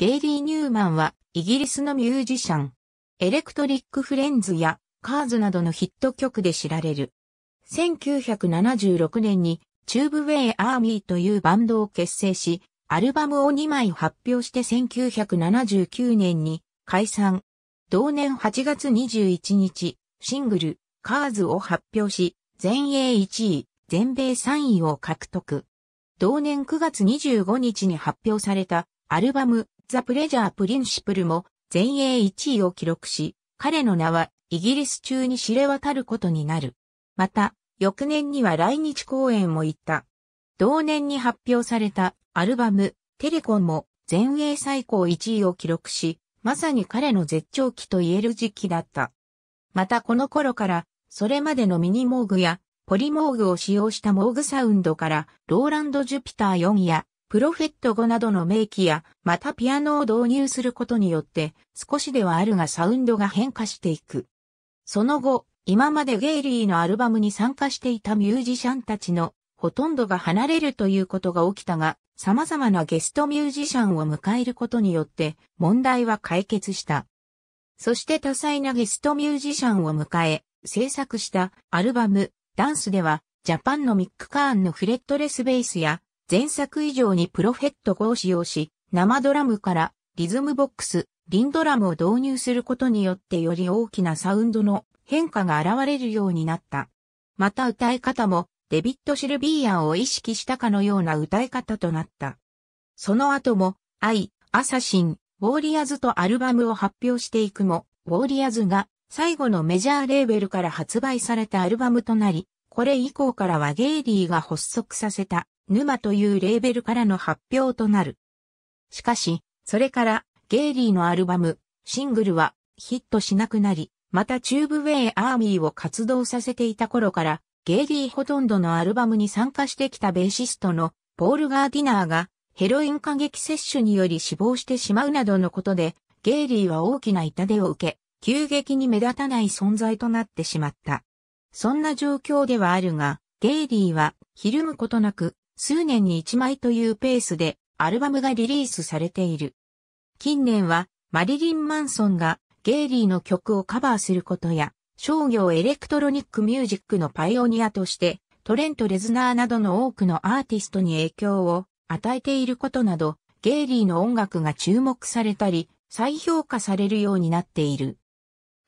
ゲイリー・ニューマンはイギリスのミュージシャン。エレクトリック・フレンズやカーズなどのヒット曲で知られる。1976年にチューブウェイ・アーミーというバンドを結成し、アルバムを2枚発表して1979年に解散。同年8月21日、シングル、カーズを発表し、全英1位、全米3位を獲得。同年9月25日に発表されたアルバム、ザ・プレジャー・プリンシプルも全英1位を記録し、彼の名はイギリス中に知れ渡ることになる。また、翌年には来日公演も行った。同年に発表されたアルバム、テレコンも全英最高1位を記録し、まさに彼の絶頂期と言える時期だった。またこの頃から、それまでのミニモーグやポリモーグを使用したモーグサウンドから、ローランド・ジュピター4や、プロフェット5などの名機や、またピアノを導入することによって、少しではあるがサウンドが変化していく。その後、今までゲイリーのアルバムに参加していたミュージシャンたちのほとんどが離れるということが起きたが、様々なゲストミュージシャンを迎えることによって問題は解決した。そして多彩なゲストミュージシャンを迎え、制作したアルバム、ダンスでは、ジャパンのミック・カーンのフレットレスベースや、前作以上にプロフェット5を使用し、生ドラムからリズムボックス、リンドラムを導入することによってより大きなサウンドの変化が現れるようになった。また歌い方もデビッド・シルビーアンを意識したかのような歌い方となった。その後も、愛、アサシン、ウォーリアーズとアルバムを発表していくも、ウォーリアーズが最後のメジャーレーベルから発売されたアルバムとなり、これ以降からはゲイリーが発足させた沼というレーベルからの発表となる。しかし、それからゲイリーのアルバム、シングルはヒットしなくなり、またチューブウェイアーミーを活動させていた頃からゲイリーほとんどのアルバムに参加してきたベーシストのポール・ガーディナーがヘロイン過激摂取により死亡してしまうなどのことで、ゲイリーは大きな痛手を受け、急激に目立たない存在となってしまった。そんな状況ではあるが、ゲイリーはひるむことなく数年に一枚というペースでアルバムがリリースされている。近年はマリリン・マンソンがゲイリーの曲をカバーすることや商業エレクトロニックミュージックのパイオニアとして、トレント・レズナーなどの多くのアーティストに影響を与えていることなど、ゲイリーの音楽が注目されたり、再評価されるようになっている。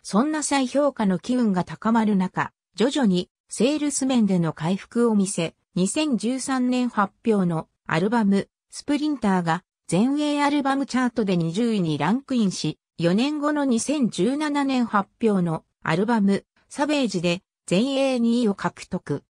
そんな再評価の機運が高まる中、徐々にセールス面での回復を見せ、2013年発表のアルバム、スプリンターが全英アルバムチャートで20位にランクインし、4年後の2017年発表のアルバム、サベージで全英2位を獲得。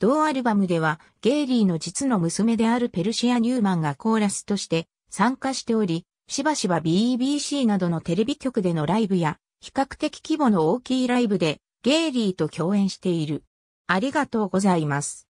同アルバムでは、ゲイリーの実の娘であるペルシア・ニューマンがコーラスとして参加しており、しばしば BBC などのテレビ局でのライブや、比較的規模の大きいライブで、ゲイリーと共演している。ありがとうございます。